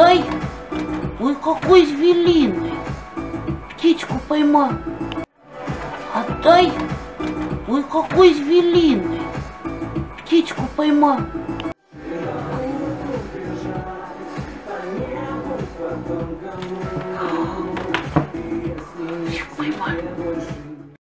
дай. Ой, какой звериный. Птичку поймал. Отдай. Ой, какой звериный. Птичку поймал. Птичку.